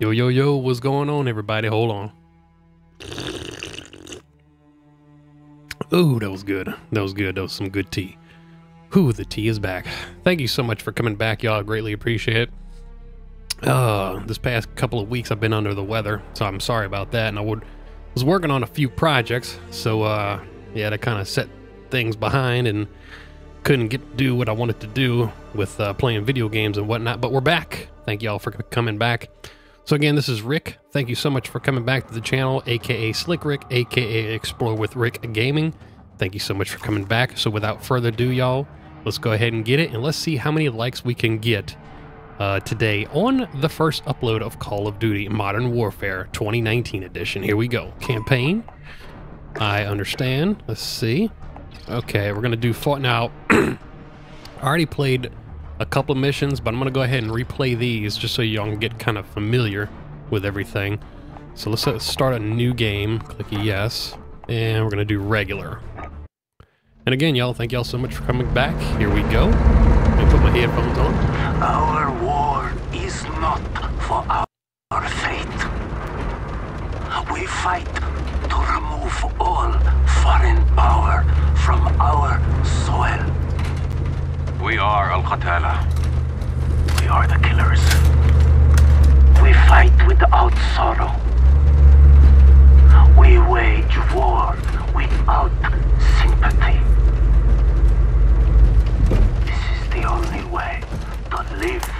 Yo, yo, yo, what's going on, everybody? Hold on. Ooh, that was good. That was good. That was some good tea. Whew, the tea is back. Thank you so much for coming back, y'all. I greatly appreciate it. Uh, this past couple of weeks I've been under the weather, so I'm sorry about that. And I would was working on a few projects, so uh, yeah, to kind of set things behind and couldn't get to do what I wanted to do with uh, playing video games and whatnot. But we're back. Thank y'all for coming back. So again, this is Rick. Thank you so much for coming back to the channel, aka Slick Rick, aka Explore with Rick Gaming. Thank you so much for coming back. So without further ado, y'all, let's go ahead and get it, and let's see how many likes we can get uh, today on the first upload of Call of Duty Modern Warfare 2019 edition. Here we go. Campaign. I understand. Let's see. Okay, we're gonna do fought now. I already played a couple of missions, but I'm gonna go ahead and replay these just so y'all can get kind of familiar with everything. So let's uh, start a new game. Click yes, and we're gonna do regular. And again, y'all, thank y'all so much for coming back. Here we go. Let me put my headphones on. Our war is not for our fate. We fight to remove all foreign power from our soil. We are Al Qatala. We are the killers. We fight without sorrow. We wage war without sympathy. This is the only way to live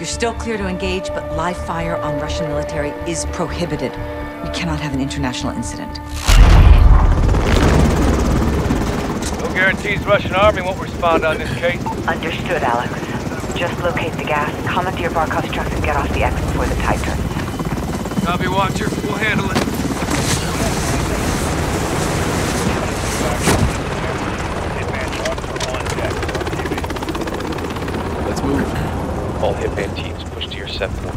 You're still clear to engage, but live fire on Russian military is prohibited. We cannot have an international incident. No guarantees Russian army won't respond on this case. Understood, Alex. Just locate the gas, commandeer Barkov's trucks, and get off the X before the tide turns. Copy, Watcher. We'll handle it. Let's move. All hitman teams push to your set point.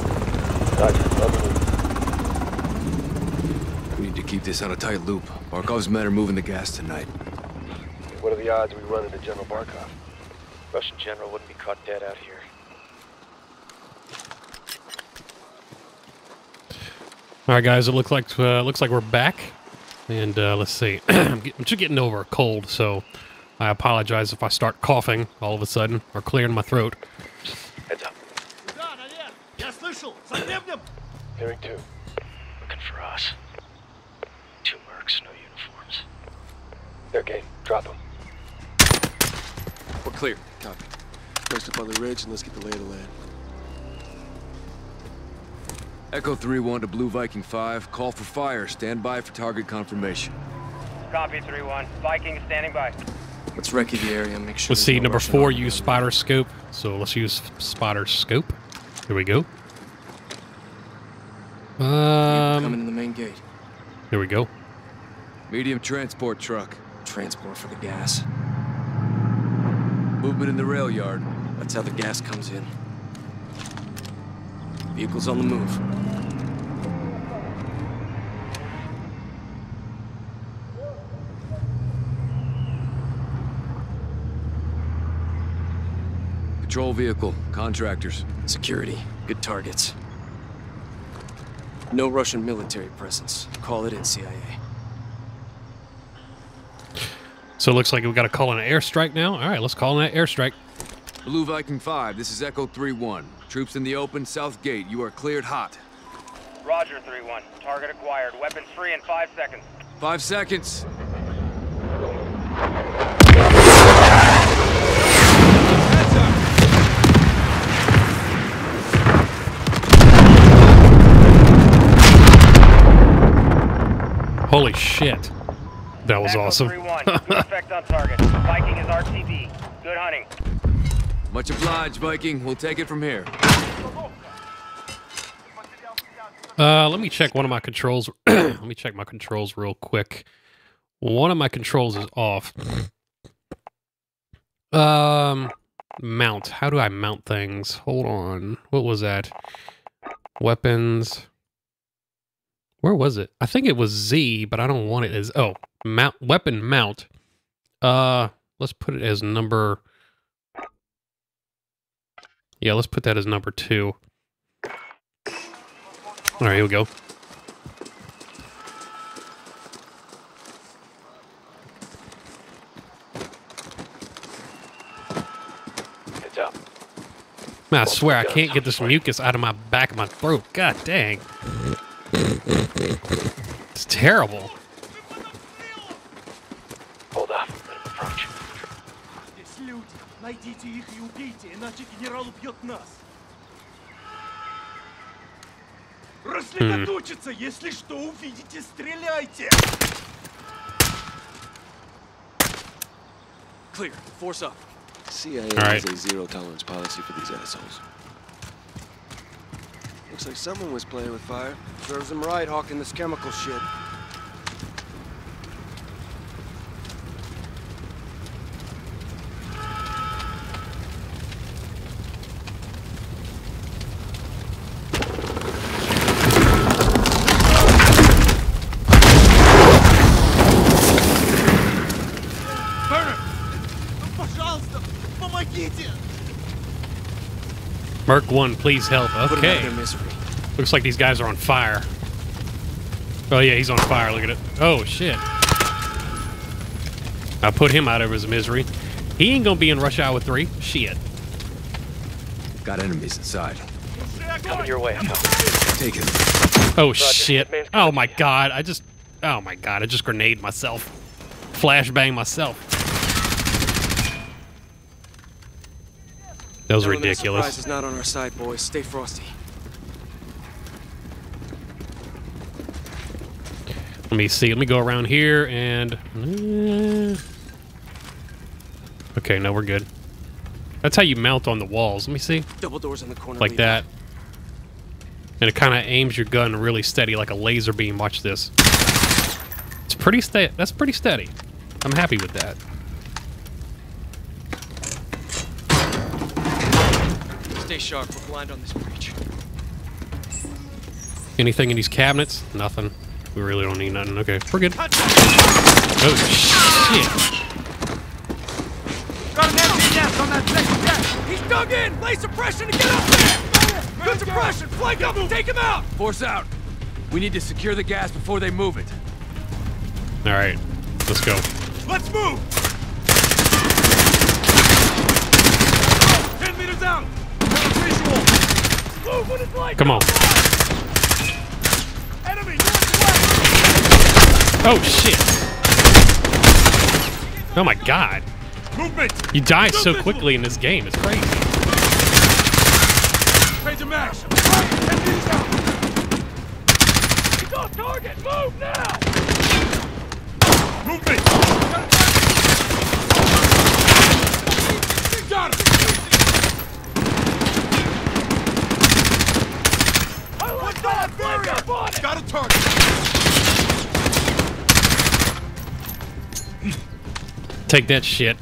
We need to keep this on a tight loop. Barkov's men are moving the gas tonight. What are the odds we run into General Barkov? Russian general wouldn't be caught dead out here. All right, guys. It looks like uh, looks like we're back, and uh, let's see. I'm, get- I'm just getting over a cold, so I apologize if I start coughing all of a sudden or clearing my throat. Heads up. Hearing two. Looking for us. Two mercs, no uniforms. They're game. Drop them. We're clear. Copy. Post up on the ridge and let's get the lay of the land. Echo 3-1 to Blue Viking 5. Call for fire. Stand by for target confirmation. Copy 3-1. Viking standing by. Let's recce the area and make sure. Let's see. Number four, use on the spotter scope. So let's use spotter scope. Here we go. Coming Um, in the main gate. here we go. Medium transport truck. Transport for the gas. Movement in the rail yard. That's how the gas comes in. Vehicles on the move. Patrol vehicle. Contractors. Security. Good targets. No Russian military presence. Call it in, CIA. So it looks like we've got to call in an airstrike now. All right, let's call in that airstrike. Blue Viking 5, this is Echo 3-1. Troops in the open, south gate. You are cleared hot. Roger, 3-1. Target acquired. Weapons free in five seconds. Five seconds. Holy shit. That was Echo awesome. Effect on target. Viking is RTB. Good hunting. Much obliged, Viking. We'll take it from here. Uh, let me check one of my controls. let me check my controls real quick. One of my controls is off. Um, mount. How do I mount things? Hold on. What was that? Weapons. Where was it? I think it was Z, but I don't want it as oh mount weapon mount. Uh, let's put it as number. Yeah, let's put that as number two. All right, here we go. Heads up. Man, I swear I can't get this mucus out of my back of my throat. God dang It's terrible. Hold off. Let him approach. Здесь люди. Найдите их и убейте, иначе генерал убьет нас. Рассредоточиться! Если что увидите, стреляйте! Clear. Force up. CIA All right. has a zero tolerance policy for these assholes. Looks like someone was playing with fire. Serves him right, hawking this chemical shit. Merc 1, please help. Put 'em Okay. Looks like these guys are on fire. Oh, yeah, he's on fire. Look at it. Oh, shit. I put him out of his misery. He ain't gonna be in Rush Hour 3. Shit. Got enemies inside. Coming your way, Take it. Oh, shit. Oh, my. God. I just... Oh, my God. I just grenade myself. Flashbang myself. That was Element ridiculous. Surprise is not on our side, boys. Stay frosty. Let me see. Let me go around here and. eh. Okay, no, we're good. That's how you mount on the walls. Let me see. Double doors on the corner. Like that. And it kind of aims your gun really steady, like a laser beam. Watch this. It's pretty steady. That's pretty steady. I'm happy with that. Stay sharp. We're blind on this breach. Anything in these cabinets? Nothing. We really don't need nothing. Okay, we're good. Oh, shit. Got an empty nest on that second deck! He's dug in! Lay suppression to get up there! Good suppression! Flank up and take him out! Force out. We need to secure the gas before they move it. All right, let's go. Let's move! Ten meters out! Got a visual! Move when it's light! Come on. Oh, shit. Oh, my God. Movement! You die so quickly in this game. It's crazy. Major Max! Ten meters out! He's on target! Move now! Movement! Got him! I like that! Flank up on it! Got a target! Take that shit.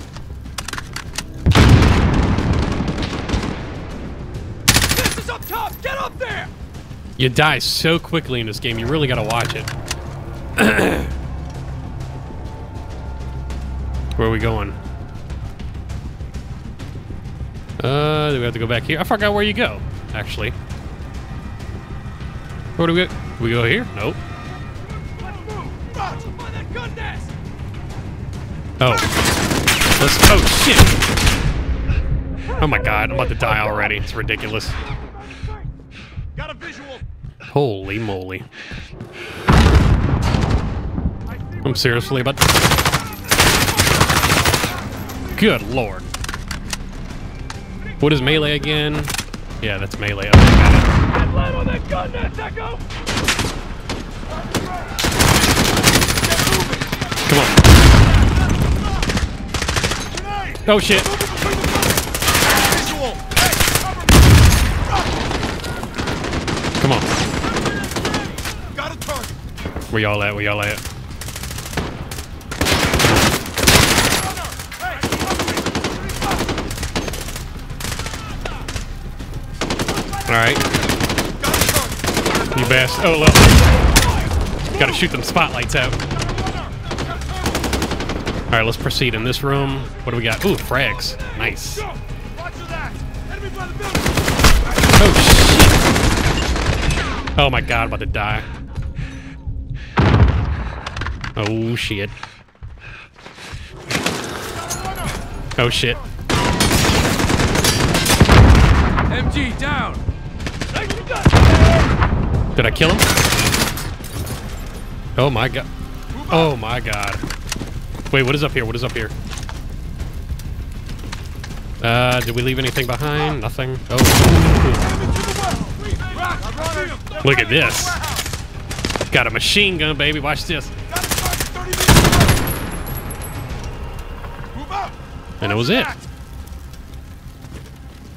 This is up top! Get up there! You die so quickly in this game. You really gotta watch it. Where are we going? Uh, do we have to go back here? I forgot where you go, actually. Where do we go? Do we go here? Nope. Oh. Let's. Oh, shit! Oh my god, I'm about to die already. It's ridiculous. Got a visual! Holy moly. I'm seriously about Good lord. What is melee again? Yeah, that's melee. Got it. Get light on that gun, that's Echo! Come on. Oh shit. Come on. Got a target. Where y'all at? Where y'all at? Alright. You best. Oh, look. Gotta shoot them spotlights out. Alright, let's proceed in this room. What do we got? Ooh, frags. Nice. Watch for that. Enemy by the building. Oh, shit. Oh my god, about to die. Oh, shit. Oh, shit. MG down. Did I kill him? Oh my god. Oh my god. Wait, what is up here? What is up here? Uh, did we leave anything behind? Nothing. Oh. Look at this. Got a machine gun, baby. Watch this. And it was it.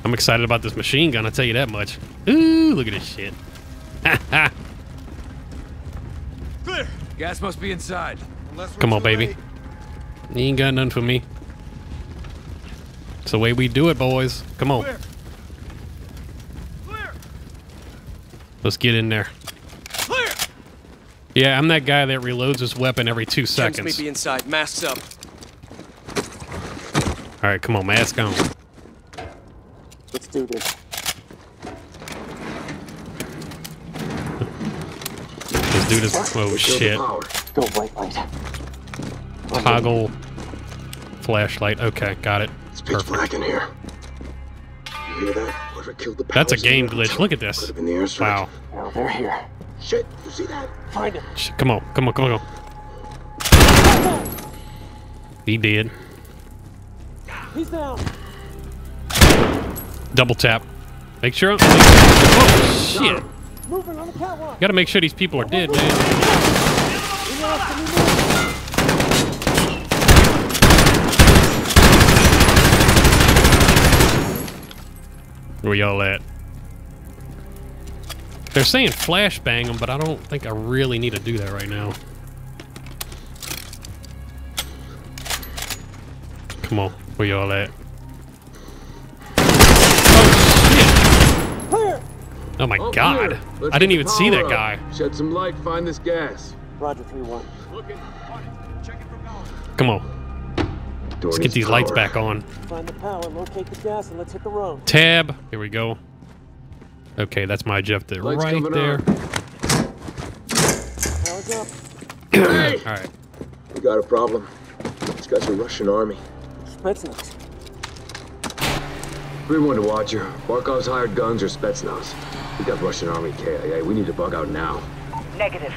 I'm excited about this machine gun, I'll tell you that much. Ooh, look at this shit. Clear. Gas must be inside. Come on, too baby. Late. You ain't got none for me. It's the way we do it, boys. Come on. Clear. Clear. Let's get in there. Clear. Yeah, I'm that guy that reloads his weapon every two Temps may seconds. be inside. Masks up. All right, come on, mask on. Let's do this. This dude is. this. Oh shit! Go white light. Toggle flashlight. Okay, got it. It's pitch Perfect. black in here. You hear that? Whoever killed the That's a game glitch. Look at this. Could have been the airstrike. Wow. Well, they're here. Shit! You see that? Find him. Sh- Come on, come on, come on. He did. He's down. Double tap. Make sure. Oh shit! Moving on the catwalk. Gotta make sure these people are dead, man. Where y'all at? They're saying flashbang them, but I don't think I really need to do that right now. Come on, where y'all at? Oh shit! Oh my Up god! I didn't even see power that up. guy. Shed some light, find this gas. Roger, 3-1. Looking. On it. Checking for power. Come on, Door let's get needs these lights back on. Find the power, locate the gas, and let's hit the road. Tab. Here we go. Okay, that's my objective Lights right there. Power's up. All right. We got a problem. These guys are Russian army. Spetsnaz. 3-1 to Watcher. Barkov's hired guns or Spetsnaz. We got Russian army KIA. We need to bug out now. Negative.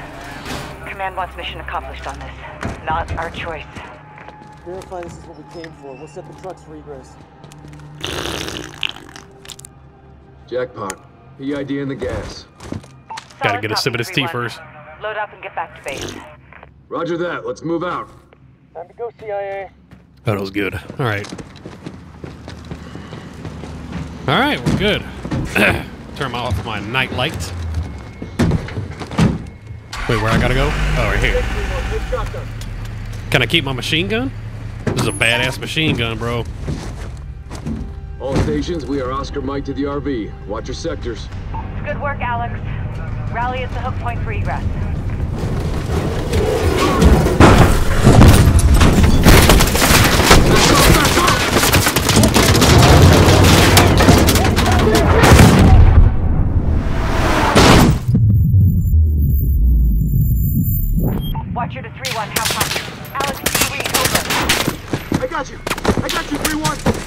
Command wants mission accomplished on this. Not our choice. Verify this is what we came for. We'll set the trucks for egress. Jackpot. PID in the gas. Gotta get a sip of copy, this tea first. Load up and get back to base. Roger that. Let's move out. Time to go, CIA. That was good. All right. All right, we're good. Turn my- off my night light. Wait, where I gotta go? Oh, right here. Can I keep my machine gun? This is a badass machine gun, bro. All stations, we are Oscar Mike to the RV. Watch your sectors. Good work, Alex. Rally at the hook point for egress. Got you. I got you, 3-1.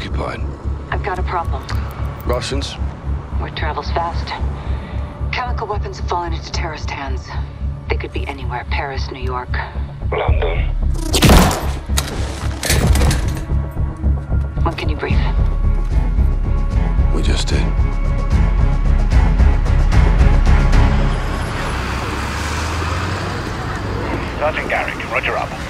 Occupied. I've got a problem. Russians? Word travels fast. Chemical weapons have fallen into terrorist hands. They could be anywhere. Paris, New York. London. When can you brief? We just did. Sergeant Garrick, roger up.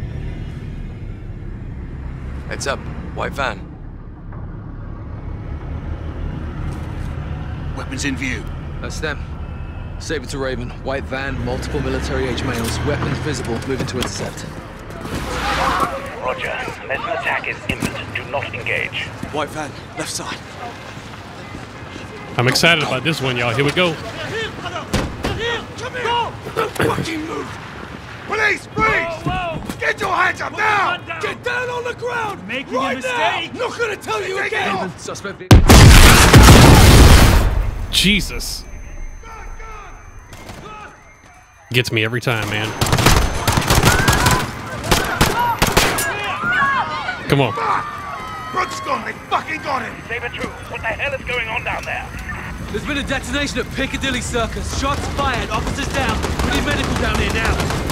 Heads up. White van. Weapons in view. That's them. Saber to Raven. White van, multiple military-age males. Weapons visible. Moving to intercept. Roger. Unless an attack is imminent, do not engage. White van, left side. I'm excited about this one, y'all. Here we go. Come! Fucking move! Police, freeze! Get your hands up now! Get down on the ground! Making right a mistake! Now. Not gonna tell you again! Suspect. Jesus. Gets me every time, man. Come on. Brooks gone! They fucking got him! Saber 2, what the hell is going on down there? There's been a detonation at Piccadilly Circus. Shots fired. Officers down. We need medical down here now.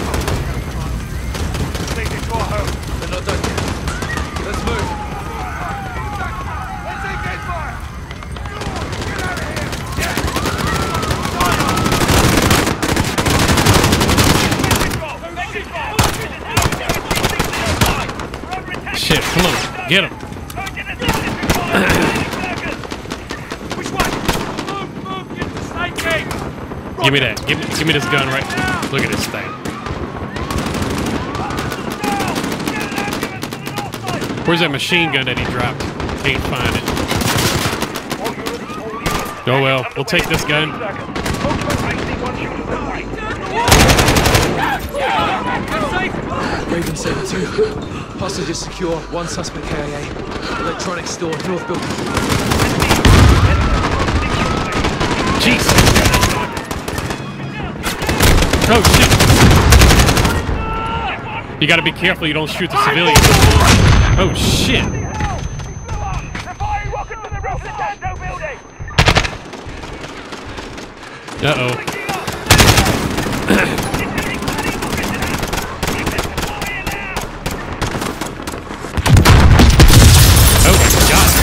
Take it to our home. They're not done yet. Let's move. Let's take fire! Shit, come. Get him. Which one? Move, move, get the! Give me that. Give me, give me this gun right. Look at this thing. Where's that machine gun that he dropped? Can't find it. Oh well, we'll take this gun. Raven Saber 2. Hostages secure. One suspect KIA. Eh? Electronics store. North building. Jesus. Oh shit. You gotta be careful you don't shoot the civilians. Oh shit. Uh oh. oh my god.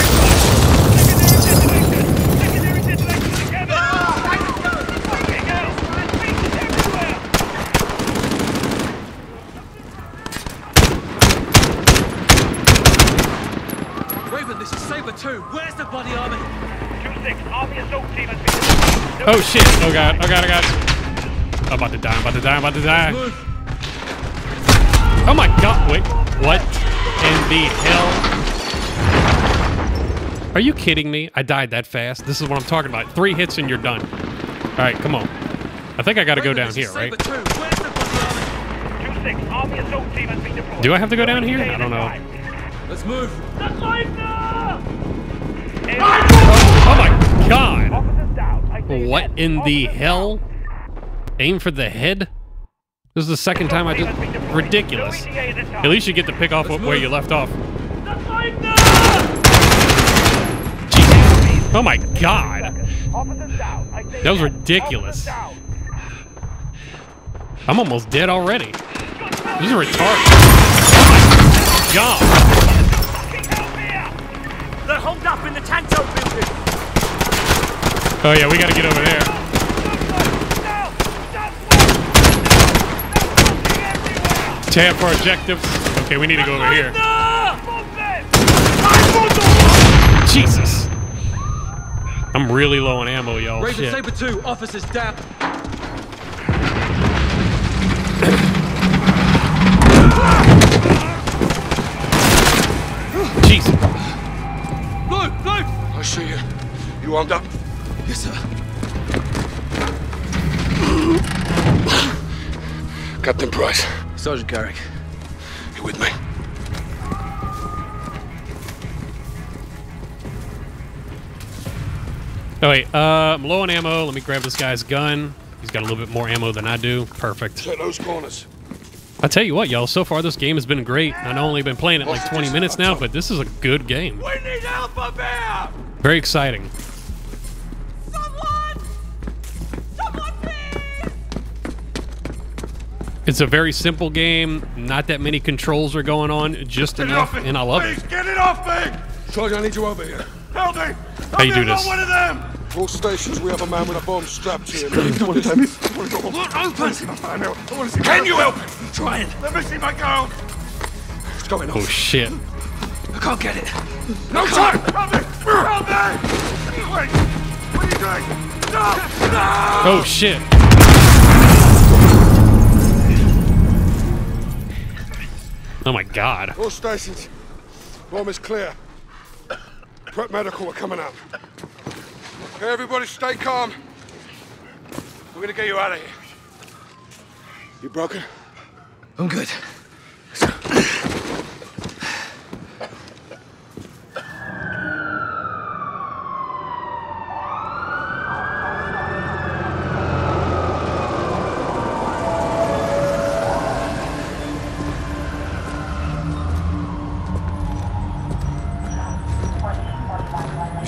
Seven, this is Saber 2. Where's the bloody army? 2-6, Army assault team has been... Oh shit! Oh god! Oh god! Oh god! I'm about to die! I'm about to die! I'm about to die! Oh my god! Wait, what in the hell? Are you kidding me? I died that fast. This is what I'm talking about. Three hits and you're done. All right, come on. I think I got to go down here, right? 2-6, Army assault team has been deployed. Do I have to go down here? I don't know. Let's move. Oh my god! What in the hell? Aim for the head? This is the second time I did. Ridiculous. At least you get to pick off where you left off. Jesus. Oh my god. That was ridiculous. I'm almost dead already. This is retarded. Oh my god. They're holed up in the Tanto building. Oh yeah, we gotta get over there. Tab for objectives. Okay, we need to go over here. Jesus. I'm really low on ammo, y'all. Raven Shit. Saber 2, officers down. You up? Yes, sir. Captain Price, Sergeant Garrick. you with me? Oh wait, uh, I'm low on ammo. Let me grab this guy's gun. He's got a little bit more ammo than I do. Perfect. Check those corners. I tell you what, y'all. So far, this game has been great. I not only been playing it like 20 minutes now, but this is a good game. We need help up here! Very exciting. It's a very simple game. Not that many controls are going on, just Get enough, off and I love Please, it. get it off me! Sergeant, I need you over here. Help me! How you do I'm not this? one of them! All stations, we have a man with a bomb strapped to him. One of them. Look, open! Can you help? I'm trying. Let me see my girl. What's going Oh shit! I can't get it. No time! Help me! Help me! Wait! What are you doing? No! No! Oh shit! Oh my god! All stations, bomb is clear. Prep medical are coming out. Okay, everybody stay calm. We're gonna get you out of here. You broken? I'm good.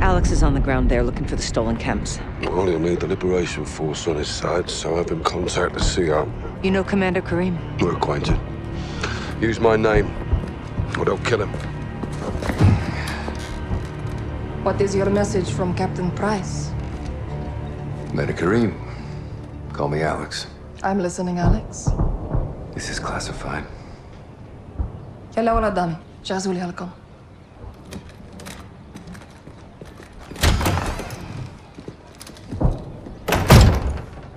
Alex is on the ground there looking for the stolen camps. Well, he'll need the Liberation Force on his side, so have him contact the CR. You know Commander Karim? We're acquainted. Use my name, or they'll kill him. What is your message from Captain Price? Commander Karim. Call me Alex. I'm listening, Alex. This is classified. Hello, Adami.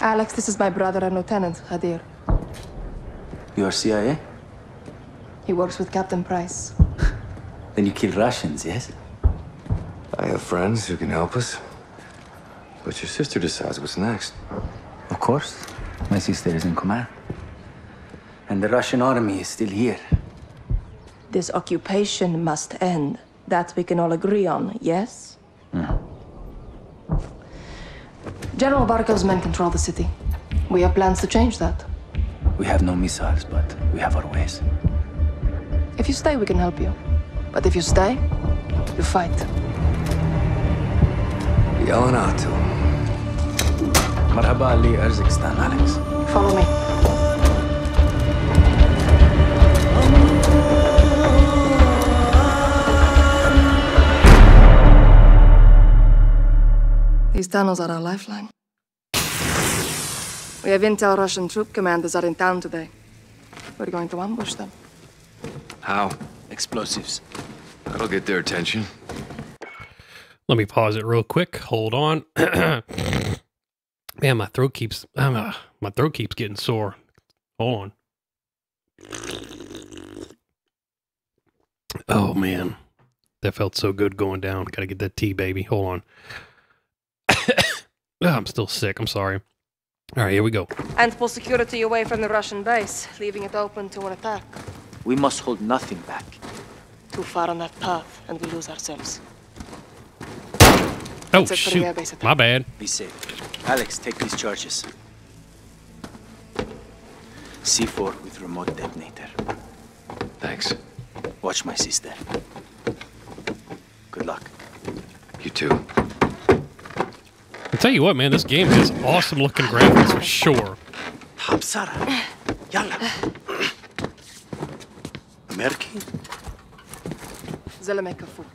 Alex, this is my brother and Lieutenant, Hadir. You are CIA? He works with Captain Price. Then you kill Russians, yes? I have friends who can help us. But your sister decides what's next. Of course. My sister is in command. And the Russian army is still here. This occupation must end. That we can all agree on, yes? General Barkov's men control the city. We have plans to change that. We have no missiles, but we have our ways. If you stay, we can help you. But if you stay, you fight. Yelling out to him. Marhaba Ali Urzikstan, Alex. Follow me. These tunnels are our lifeline. We have intel Russian troop commanders are in town today. We're going to ambush them. How? Explosives. That'll get their attention. Let me pause it real quick. Hold on. Man, my throat keeps um, uh, my throat keeps getting sore. Hold on. Oh man, that felt so good going down. Got to get that tea, baby. Hold on. Ah, I'm still sick. I'm sorry. All right, here we go. And pull security away from the Russian base, leaving it open to an attack. We must hold nothing back. Too far on that path, and we lose ourselves. Oh It's a free airbase shoot, my bad. Be safe. Alex, take these charges. C4 with remote detonator. Thanks. Watch my sister. Good luck. You too I tell you what, man, this game has awesome looking graphics for sure. حبسرة يلا أمريكي Zeleme Kafu.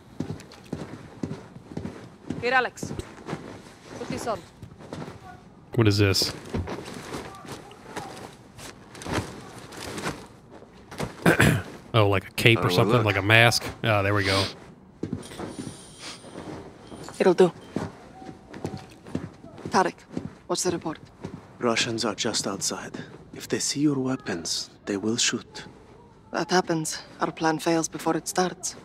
Here, Alex. Put this on. What is this? oh, like a cape How or do I something, look? like a mask. Oh, there we go. It'll do. Tarek, what's the report? Russians are just outside. If they see your weapons, they will shoot. That happens. Our plan fails before it starts.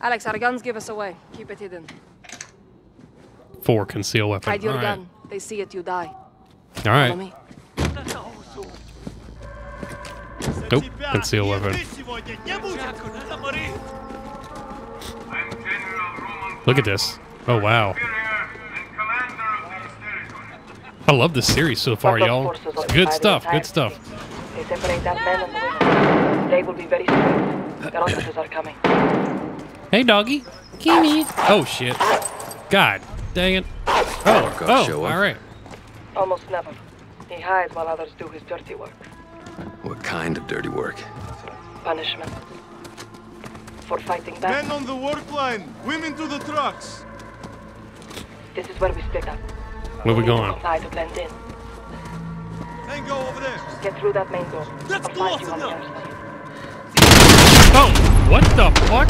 Alex, our guns give us away. Keep it hidden. Four conceal weapon. Hide your All right. gun. They see it, you die. All right. Me. Nope. Conceal weapon. Look at this. Oh wow. I love this series so far, y'all. It's good stuff. Good stuff. They separate that men and women. They will be very strict. The officers are coming. Hey, doggy. Kimmy. Oh shit. God dang it. Oh. Markov Oh. show. Oh, all right. Almost never. He hides while others do his dirty work. What kind of dirty work? Punishment. For fighting back. Men on the work line! Women to the trucks! This is where we split up. Where we going? Comply to blend in. Tango over there! Get through that main door. Let's I'll go find you on the off other side. Oh. What the fuck?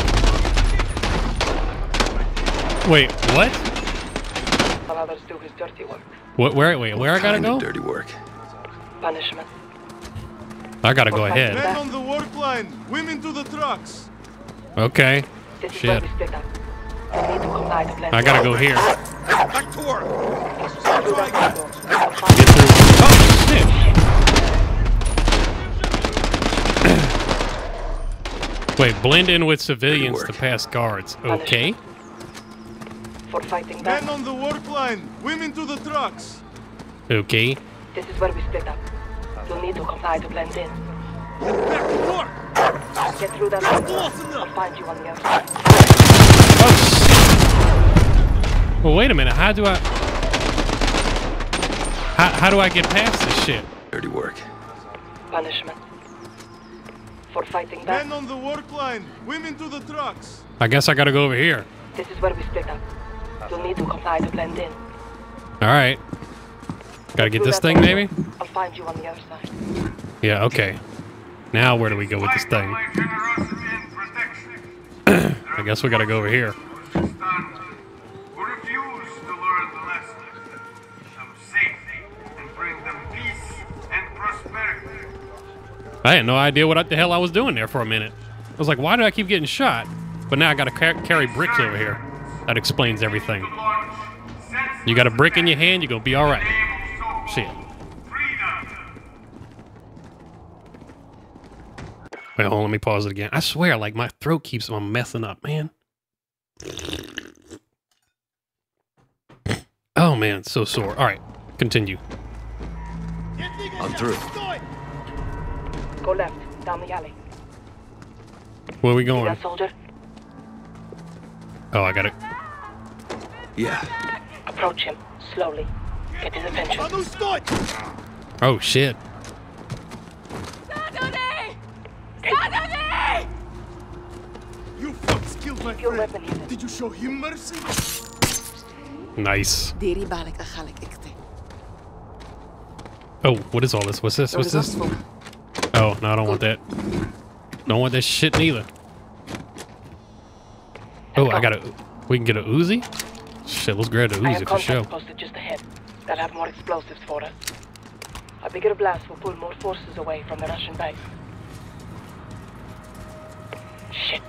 Wait. What? While others do his dirty work. What? Where? Wait. Where I gotta kind go? dirty work. Punishment. I gotta go ahead. Men on the work line! Women to the trucks! Okay. This is Shit. I in. gotta go here. Back to work! Through that main door. I'll find Get through. Oh shit. Wait, blend in with civilians to pass guards. Okay. For fighting back. Men on the work line! Women to the trucks! Okay. This is where we split up. You'll need to comply to blend in. Back to work! Get through that main door. I'll find you on the other side. Well, wait a minute. How do I? How, how do I get past this shit? Dirty work. Punishment. For fighting back, Men on the work line. Women to the trucks. I guess I gotta go over here. this is where we split up. You'll need to comply to blend in. All right. Gotta get this that thing, also. maybe? I'll find you on the other side. Yeah, okay. Now where do we go with this thing? I guess we gotta go over here. Who refuse to learn the lesson. Some safety and bring them peace and prosperity. I had no idea what the hell I was doing there for a minute. I was like, why do I keep getting shot? But now I gotta ca- carry bricks over here. That explains everything. You got a brick in your hand, you're gonna be alright. Shit. Wait, hold on, let me pause it again. I swear, like, my throat keeps on messing up, man. Oh, man, so sore. Alright, continue. I'm through. Go left, down the alley. Where are we going? that soldier? Oh, I got it. Yeah. Approach him, slowly. Get his attention. Oh, shit. You fucks killed my friend. Did you show him mercy? Nice. Diri balik achalik ikte. Oh, what is all this? What's this? What's this? Oh, no, I don't want that. Don't want that shit neither. Oh, I got a. We can get a Uzi? Shit, let's grab the I have Uzi for sure. contacts posted just ahead. They'll have more explosives for us. A bigger blast will pull more forces away from the Russian base. Shit.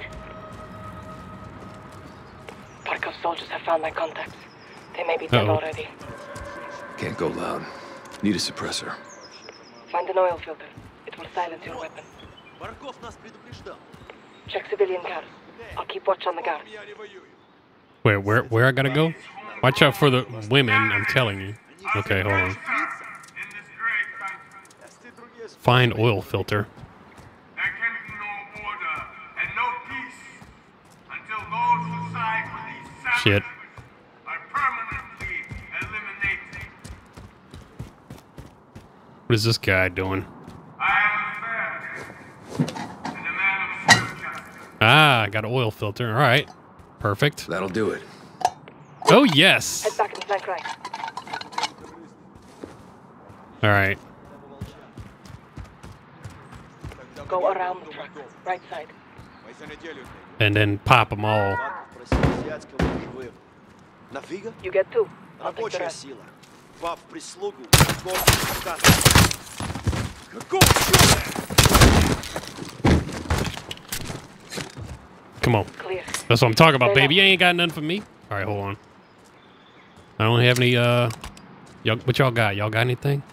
Barkov soldiers have found my contacts. They may be dead Uh-oh. already. Can't go loud. Need a suppressor. Find an oil filter. It will silence your weapon. Check civilian cars. I'll keep watch on the guard. Where, where, where I gotta go? Watch out for the women, I'm telling you. Okay, hold on. Find oil filter. And no peace until those who side with these savages Shit. are permanently eliminated. What is this guy doing? Ah, I got an oil filter. All right. Perfect. That'll do it. Oh, yes. Head back and flank right. All right. Go around the truck. Right side. And then pop them all. You get two. I'll take the rest. сила. Два в прислугу, год Какого Come on. Clear. That's what I'm talking about, baby. You ain't got nothing for me. All right, hold on. I don't have any, uh... Y'all, what y'all got? Y'all got anything?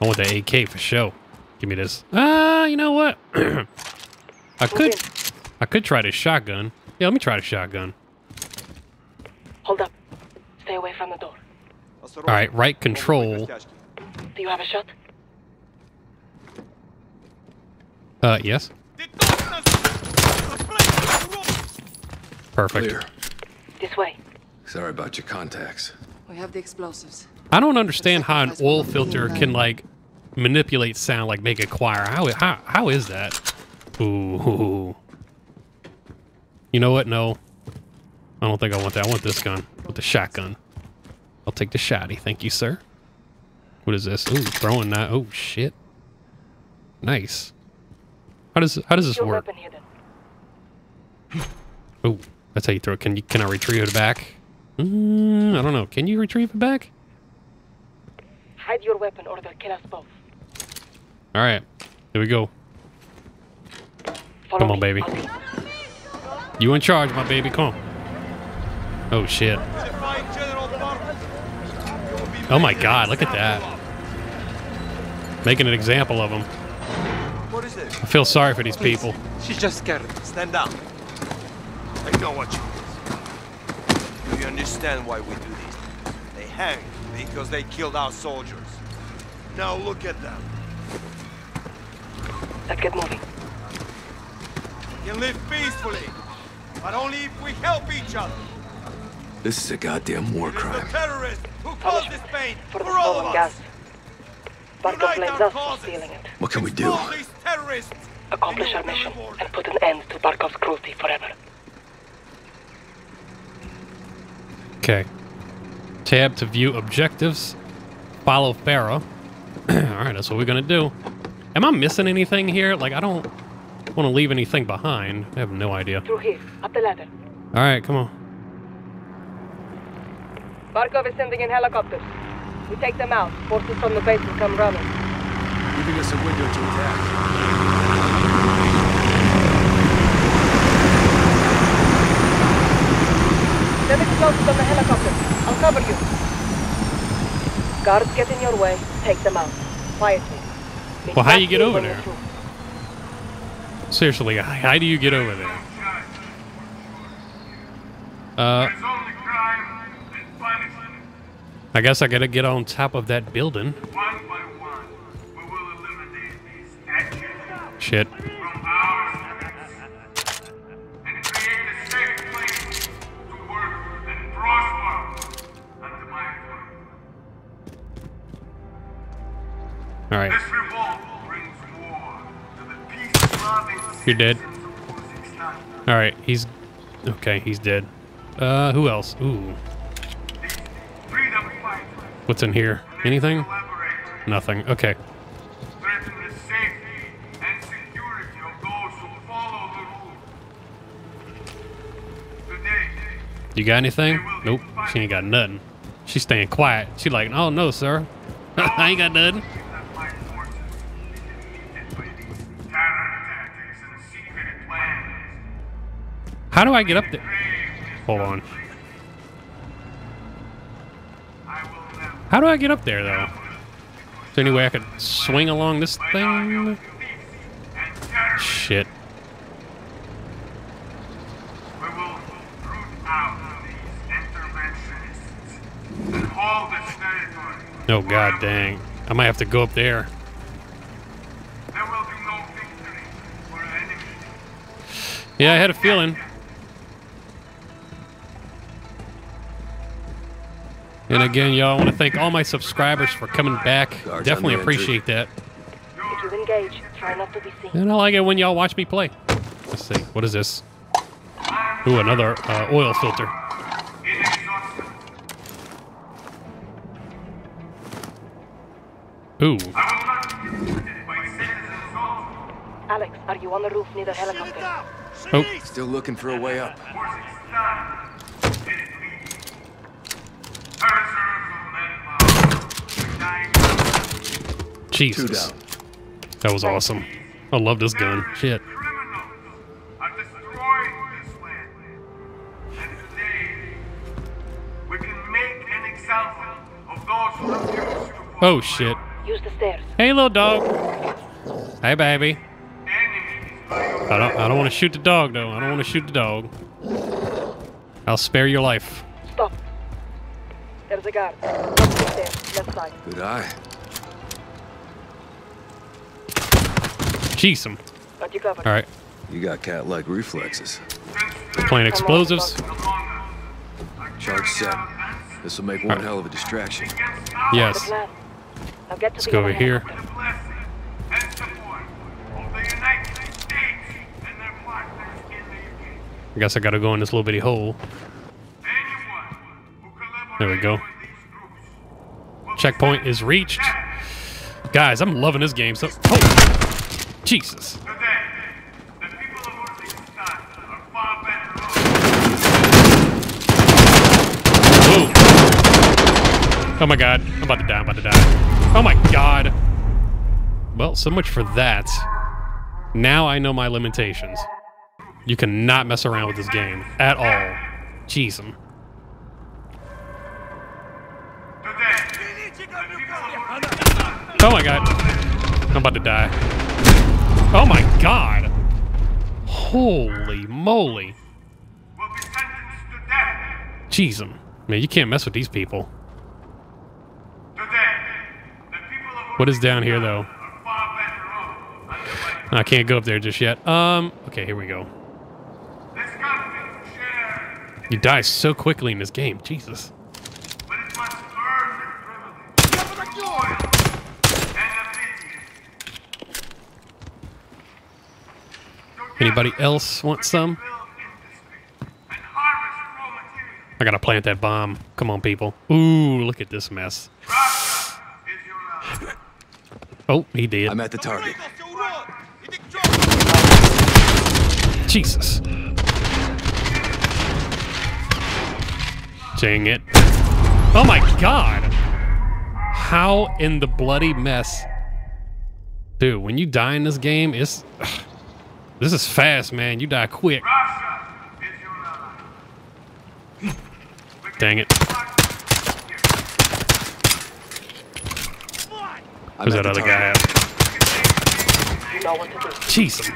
I want the AK for sure. Give me this. Ah, you know what? I could... I could try the shotgun. Yeah, let me try the shotgun. Hold up. Stay away from the door. All right, right control. Do you have a shot? Uh, yes. Perfect. Clear. This way. Sorry about your contacts. We have the explosives. I don't understand how an oil filter can like manipulate sound, like make it choir. How how how is that? Ooh. You know what? No, I don't think I want that. I want this gun with the shotgun. I'll take the shotty, thank you, sir. What is this? Ooh, throwing that. Oh shit. Nice. How does how does this Your work? weapon. Oh, that's how you throw it. Can you can I retrieve it back? Mm, I don't know. Can you retrieve it back? Hide your weapon or they'll kill us both. All right, here we go. Follow Come on, me. baby. I'll. You in charge, my baby. Come on. Oh shit. Oh my god, look at that. Making an example of him. What is it? I feel sorry for these people. She's just scared. Stand down. I know what you did. Do you understand why we do this? They hang because they killed our soldiers. Now look at them. Uh, Let's get moving. We can live peacefully, but only if we help each other. This is a goddamn war The crime. terrorists who oh, caused this pain For for, the all of gas. us. Barkov Unite blames our us for stealing it. What can we do? Expose these terrorists terrorists! Accomplish our mission and put an end to Barkov's cruelty forever. Okay. Tab to view objectives. Follow Farah. Alright, that's what we're gonna do. Am I missing anything here? Like, I don't want to leave anything behind. I have no idea. Through here, up the ladder. Alright, come on. Barkov is sending in helicopters. We take them out. Forces from the base will come running. Giving us a window to attack. Send explosives on the helicopter. I'll cover you. Guards get in your way. Take them out. Quietly. Meet Well, how back you get over there? Seriously, how, how do you get over there? Uh, I guess I gotta get on top of that building. Shit. All right. You're dead. All right, he's okay. He's dead. Uh, who else? Ooh. What's in here? Anything? Nothing. Okay. You got anything? Nope. She ain't got nothing. She's staying quiet. She like, oh no, sir. I ain't got nothing. How do I get up there? Hold on. How do I get up there, though? Is there any way I could swing along this thing? Shit. Oh, god dang. I might have to go up there. Yeah, I had a feeling. And again, y'all, I want to thank all my subscribers for coming back. Guards Definitely on the entry. appreciate that. If you engage, try not to be seen. And I like it when y'all watch me play. Let's see. What is this? Ooh, another uh, oil filter. Ooh. Alex, are you on the roof near the helicopter? Oh. Still looking for a way up. Jesus. That was awesome. I love this gun. Oh, shit. Oh shit. Use the stairs. Hey little dog. Hey baby. I don't I don't want to shoot the dog though. I don't want to shoot the dog. I'll spare your life. Stop. There's a guard. Up the stairs, left side. Good eye. Jeez, him. Got you covered. All right. You got cat-like reflexes. Playing explosives. Charge set. This will make one hell of a distraction. Yes. Plan. Now get to Let's go over here. I guess I gotta go in this little bitty hole. There we go. Checkpoint is reached. Guys, I'm loving this game. So, oh, Jesus. Oh my god. I'm about to die. I'm about to die. Oh my god. Well, so much for that. Now I know my limitations. You cannot mess around with this game at all. Jeez, 'em. Oh my god. I'm about to die. Oh my god. Holy moly. Jeez, man, you can't mess with these people. What is down here, though? I can't go up there just yet. Um, okay, here we go. You die so quickly in this game. Jesus. Anybody else want some? I gotta plant that bomb. Come on, people. Ooh, look at this mess. Oh, he did. I'm at the target. Jesus. Dang it. Oh my god. How in the bloody mess? Dude, when you die in this game, it's... This is fast, man. You die quick. Dang it. Where's that other guy at? Jeez.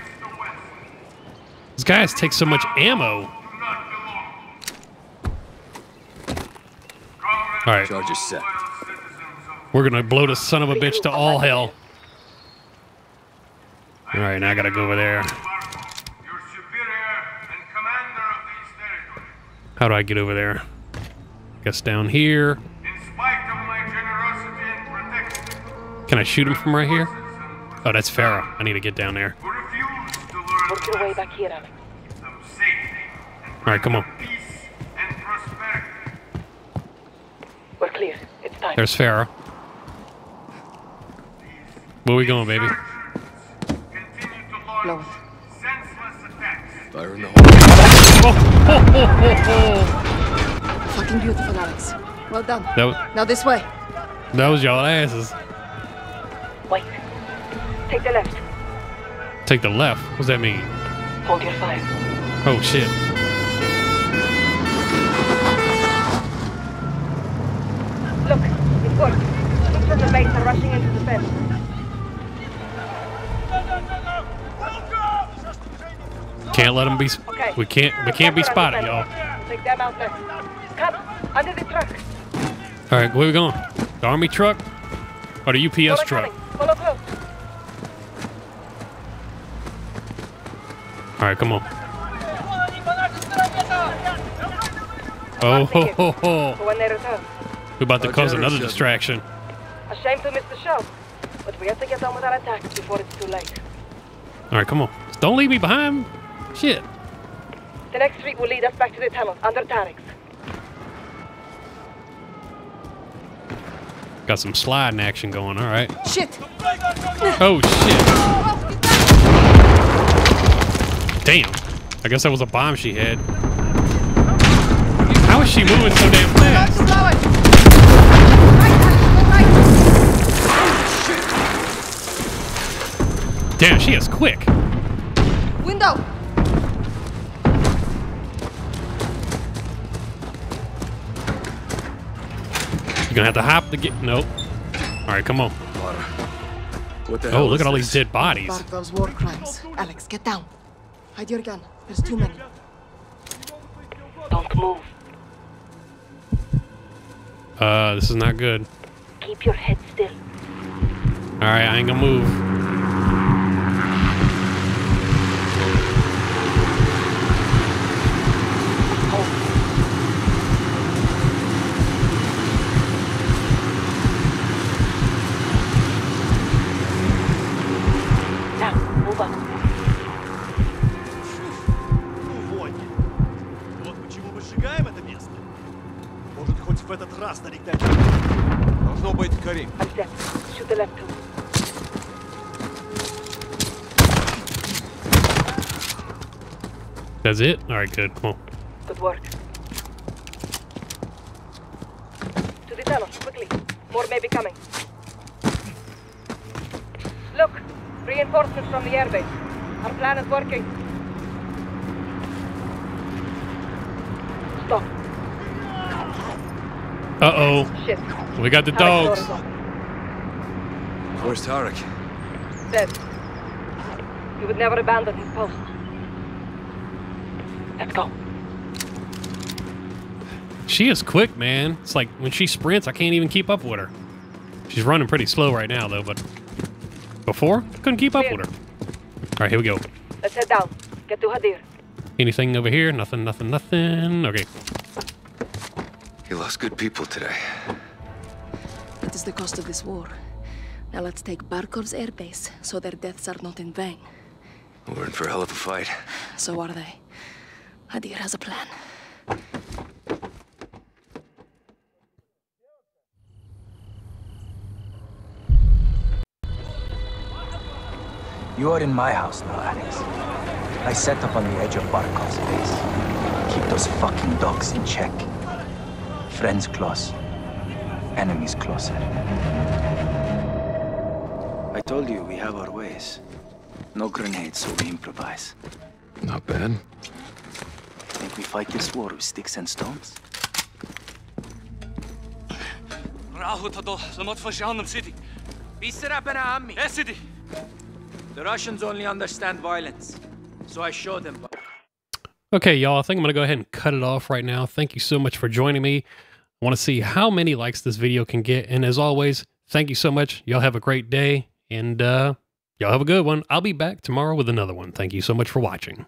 These guys take so much ammo. All right. Charges set. We're gonna blow this son of a bitch to all hell. All right, now I gotta go over there. How do I get over there? I Guess down here. Can I shoot him from right here? Oh, that's Farah. I need to get down there. Work your way back here, Alex. All right, come on. We're clear. It's time. There's Farah. Where we going, baby? Blow it. Fire in the Fucking beautiful, Alex. Well done. That was, Now this way. that was y'all asses. Wait. Take the left. Take the left. What's that mean? Hold your fire. Oh shit. Look, it worked. Troops from the base are rushing into the fence. Can't let them be. Okay. We can't. We can't be spotted, y'all. Take them out there. Come, under the truck. All right, where we going? The army truck or the UPS truck? Follow close. All right, come on. Oh ho ho ho! For when they return. We're about to oh, cause another distraction. A shame to miss the show, but we have to get on with our attacks before it's too late. All right, come on. Don't leave me behind. Shit. The next street will lead us back to the tunnel under Tarek's. Got some sliding action going. All right. Shit! Oh shit! Damn. I guess that was a bomb she had. How is she moving so damn fast? Damn, she is quick. Window! You're gonna have to hop to get. Nope. All right, come on. What the Oh, look at all this? these dead bodies. Barkov's war crimes. Alex, get down. Hide your gun. There's too many. Don't move. Uh, this is not good. Keep your head still. All right, I ain't gonna move. That's it. All right, good. Come on. Good work. To the tunnel, quickly. More may be coming. Look, reinforcements from the airbase. Our plan is working. Stop. Uh oh. Shit. We got the Alex, dogs. Where's Tarek? Dead. He would never abandon his post. Let's go. She is quick, man. It's like when she sprints, I can't even keep up with her. She's running pretty slow right now, though, but before, couldn't keep up with her. All right, here we go. Let's head down. Get to Hadir. Anything over here? Nothing, nothing, nothing. Okay. You lost good people today. That is the cost of this war. Now let's take Barkov's airbase so their deaths are not in vain. We're in for a hell of a fight. So are they. Hadir has a plan. You are in my house now, Alex. I set up on the edge of Barkov's base. Keep those fucking dogs in check. Friends close, enemies closer. I told you we have our ways. No grenades, so we improvise. Not bad. Think we fight this war with sticks and stones? city. Yes, city. The Russians only understand violence, so I show them. Okay, y'all, I think I'm going to go ahead and cut it off right now. Thank you so much for joining me. I want to see how many likes this video can get. And as always, thank you so much. Y'all have a great day, and uh, y'all have a good one. I'll be back tomorrow with another one. Thank you so much for watching.